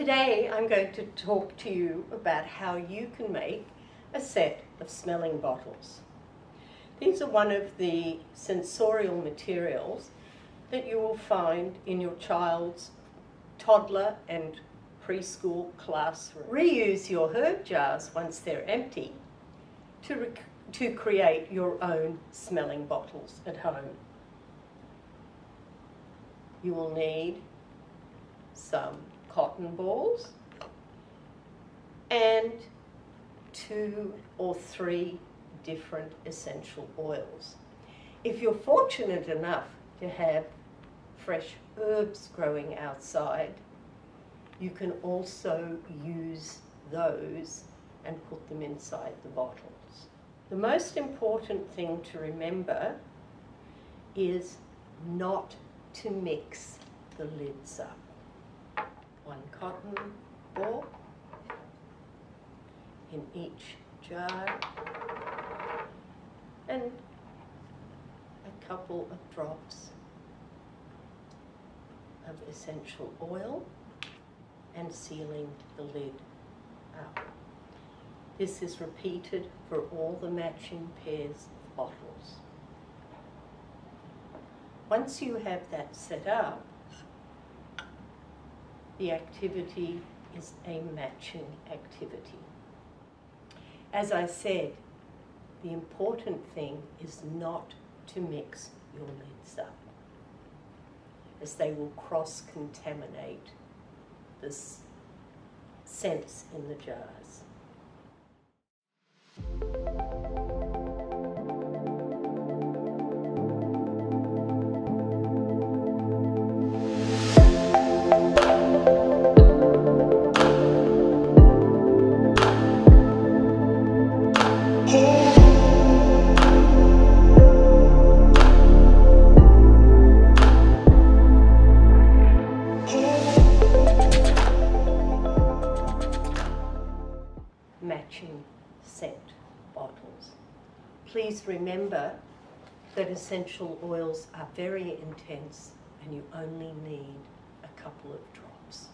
Today I'm going to talk to you about how you can make a set of smelling bottles. These are one of the sensorial materials that you will find in your child's toddler and preschool classroom. Reuse your herb jars once they're empty to, to create your own smelling bottles at home. You will need some cotton balls and two or three different essential oils. If you're fortunate enough to have fresh herbs growing outside, you can also use those and put them inside the bottles. The most important thing to remember is not to mix the lids up. One cotton ball in each jar and a couple of drops of essential oil and sealing the lid up. This is repeated for all the matching pairs of bottles. Once you have that set up, the activity is a matching activity. As I said, the important thing is not to mix your lids up, as they will cross-contaminate this sense in the jars. Matching scent bottles. Please remember that essential oils are very intense and you only need a couple of drops.